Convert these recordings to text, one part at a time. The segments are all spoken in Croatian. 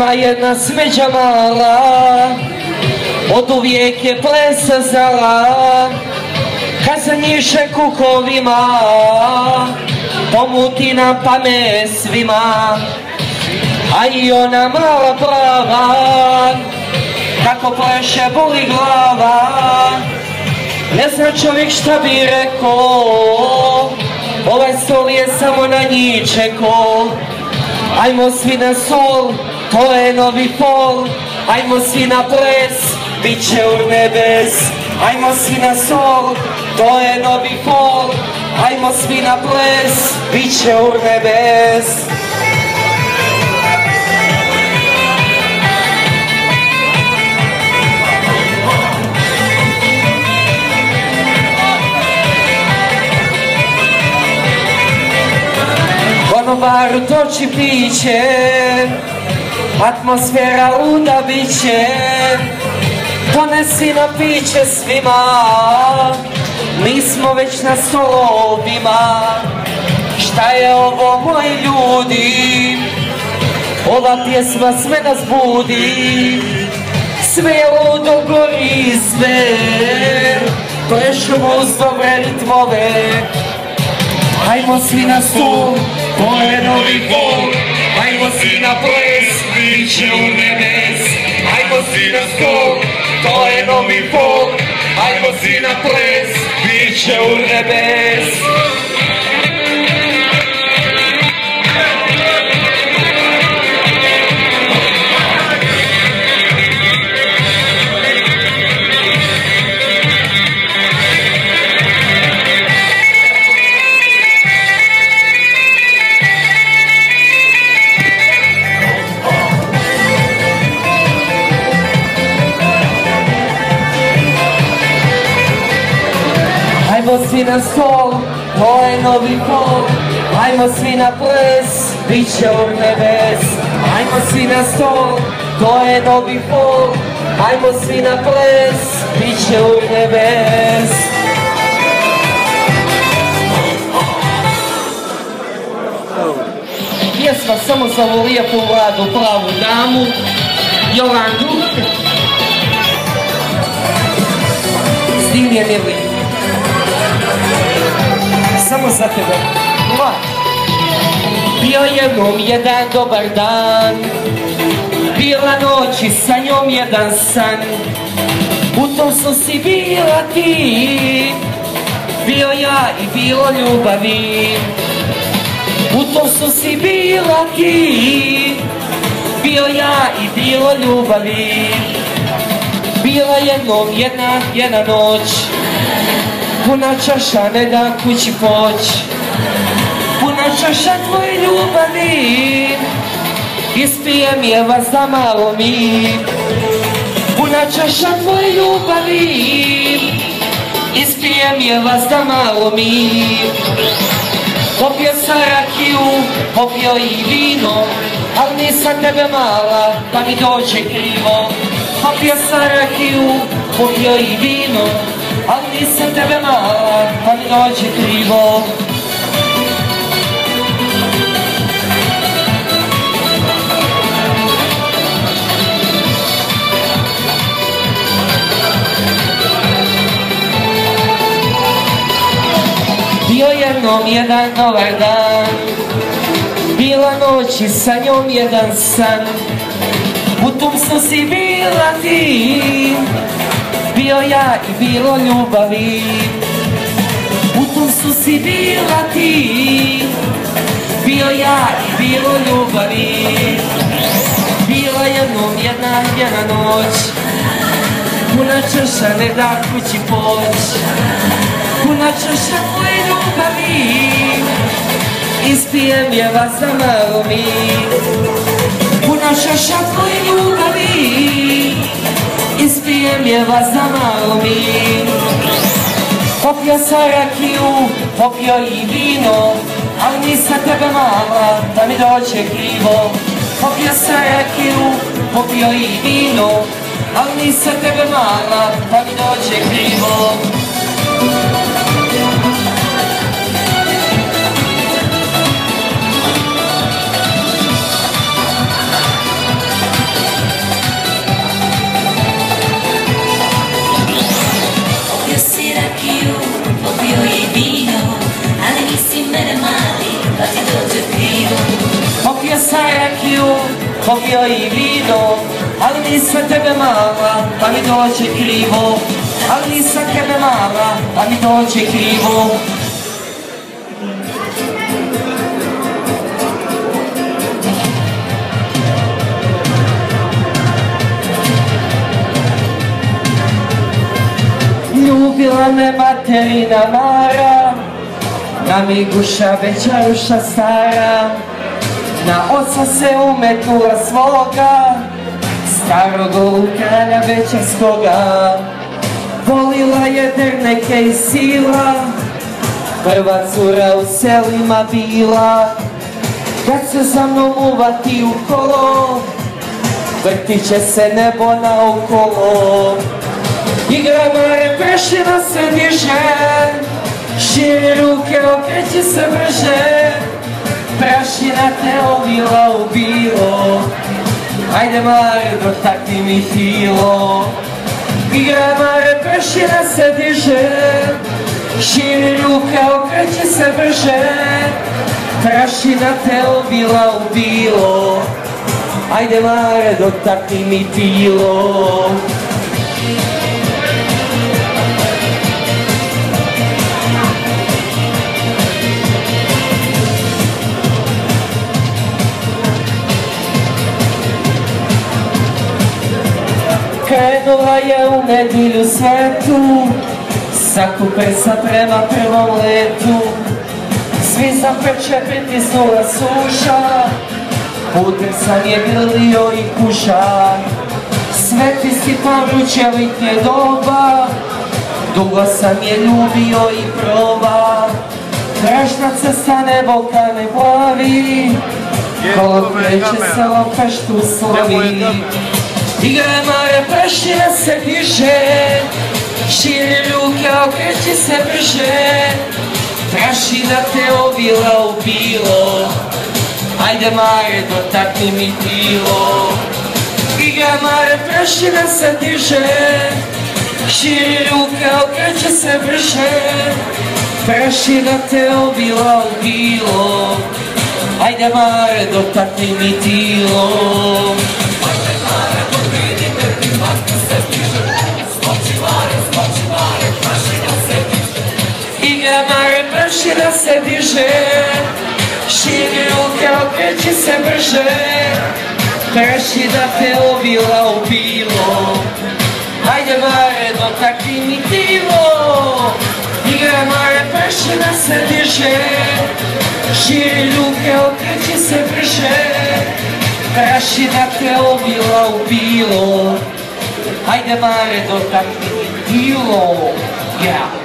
Ima jedna smeđa mala, od uvijek je plesa znala, kad se njiše kukovima, pomuti nam pamet svima, a i ona mala prava, kako pleše boli glava, ne zna čovjek šta bi rekao, ovaj stol je samo na njih čeko. Ajmo svi na sol, kolenový pol, ajmo si na ples, bičeur nebes, ajmo si na sol, kolenový pol, ajmo si na ples, bičeur nebes. Konovar toči piće, atmosfera luda biće, donesi na piće svima, mi smo već na stolovima. Šta je ovo moji ljudi, ova pjesma sve nas budi, sve je ludo gori sve, plešemo uz dobre ritmove, Ajmo svi na stol, to je novi bol, ajmo svi na ples, bit će u nebes. Ajmo svi na stol, to je novi bol, ajmo svi na ples, bit će u nebes. Ajmo svi na stol, to je novi pol, ajmo svi na ples, bit će u nebes. Ajmo svi na stol, to je novi pol, ajmo svi na ples, bit će u nebes. Pjesma samo za ovu lijepu mladu pravu damu, Jolandu. Snimljen je? Samo za tebe. Bio je mnom jedan dobar dan, bila noć i sa njom jedan san. U tom su si bila ti, bio ja i bilo ljubavi. U tom su si bila ti, bio ja i bilo ljubavi. Bila jednom jedna, jedna noć, Puna čaša ne da kući poć. Puna čaša tvoje ljubavi. Ispijem je vas za malo mi. Puna čaša tvoje ljubavi. Ispijem je vas za malo mi. Popio sam rakiju, popio i vino Al nisam tebe mala, pa mi dođe krivo. Popio sam rakiju, popio i vino nisam tebe mala, pa mi dođe krivo. Bio jednom jedan dobar dan, bila noć i sa njom jedan san, u tom su si bila ti, bio ja i bilo ljubavi. U tom su si bila ti. Bio ja i bilo ljubavi. Bila jednom jedna jedna noć. Puna čaša ne da kući poć. Puna čaša tvoje ljubavi. Ispijem je vas za malo mi. Puna čaša tvoje ljubavi Ispijem je vas za malo mi. Popio sam rakiju, popio i vino Ali nisam tebe mala, da mi dođe krivo. Popio sam rakiju, popio i vino Ali nisam tebe mala, da mi dođe krivo bio i vino Ali nisam tebe mala, pa mi dođe krivo Ali nisam tebe mala, pa mi dođe krivo Ljubila me materina Mara Na miguša večaruša stara Na oca se umetnula svoga Starog kralja večerskoga Volila je derneke i sila Prva cura u selima bila. Kad se za mnom uvati u kolo Vrtit će se nebo naokolo Igra mare prešina se diže Širi ruke, okreći se brže Prašina te ovila u bilo. Ajde mare, dotakni mi tilo. Igra mare, prašina se diže. Širi ruke, okreći se brže. Prašina te ovila u bilo. Ajde mare, dotakni mi tilo Krenula je u nedilju svetu Sakupe sa prema prvom letu. Svi zapreče pritisnula suša Putem sam je grlio i kuša. Sveti si poruče litnje doba Dugo sam je ljubio i proba. Prašna cesta nebo ne plavi Kolo kreće se Peštu slavi Igra mare prašina se diže Širi ruke, okreći se brže Prašina te ovila u bilo. Ajde mare, dotakni mi tilo Igra mare, prašina se diže Širi ruke, okreće se brže Prašina te ovila u bilo. Ajde mare, dotakni mi tilo mare, prašina se diže Širi ruke, okreći se brže Prašina te ovila u bilo Ajde mare, dotakni mi tilo Igra mare, prašina se diže Širi ruke, okreći se brže Prašina te ovila u bilo Ajde mare, dotakni mi tilo Yeah.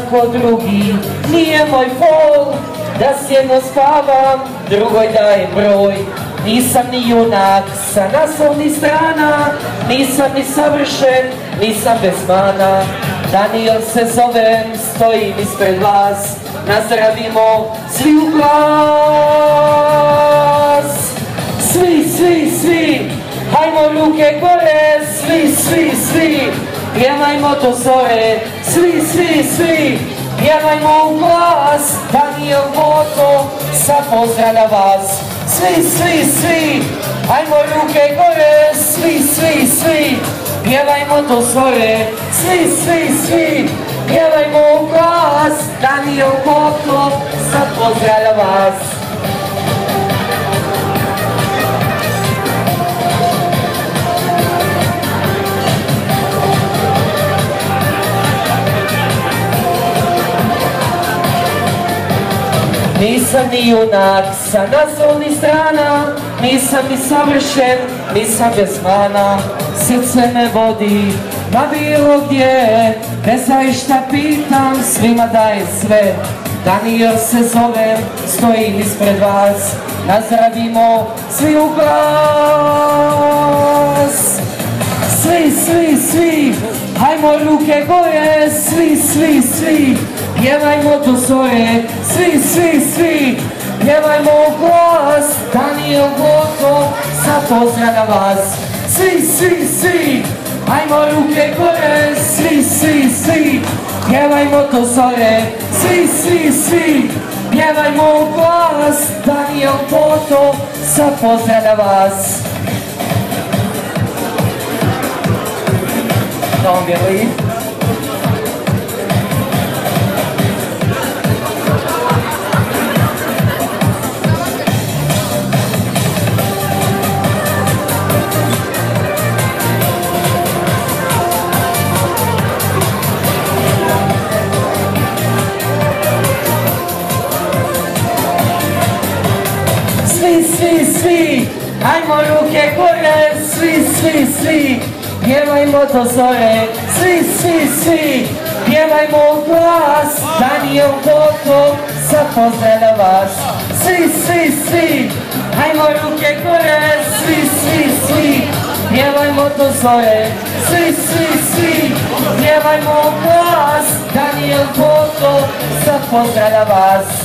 Ko drugi, nije moj fol Da s jedno spavam, drugoj dajem broj. Nisam ni junak sa naslovnih strana. Nisam ni savršen, nisam bez mana. Daniel se zovem, stojim ispred vas. Nazdravimo svi u glas. Svi, svi, svi. Hajmo ruke gore, svi, svi, svi Pjevajmo do zore, svi, svi, svi. Pjevajmo u glas, Daniel Moto Sad pozdravlja vas. Svi, svi, svi. Ajmo ruke gore, svi, svi, svi. Pjevajmo do zore, svi, svi, svi. Pjevajmo u glas, Daniel Moto Sad pozdravlja vas Nisam ni junak sa naslovnih strana, nisam ni savršen, nisam bez mana, srce me vodi, ma bilo gdje, ne šta pitam, svima daje sve, Daniel se zovem, stojim ispred vas, nazdravimo svi u glas. Svi, svi, svi, Ajmo ruke gore, svi, svi, svi, pjevajmo to svoje, svi, svi, svi, pjevajmo u glas, Daniel Goto, sad pozdravlja vas, svi, svi, svi, ajmo ruke gore, svi, svi, svi, pjevajmo to svoje, svi, svi, svi, pjevajmo u glas, Daniel Goto, sad pozdravlja vas. Don't believe. To zore, svi, svi, svi, pjevajmo u glas, Daniel Goto, sad pozdravlja vas, svi, svi, svi, ajmo ruke gore, svi, svi, svi, pjevajmo to zore, svi, svi, svi, pjevajmo u glas, Daniel Goto, sad pozdravlja vas.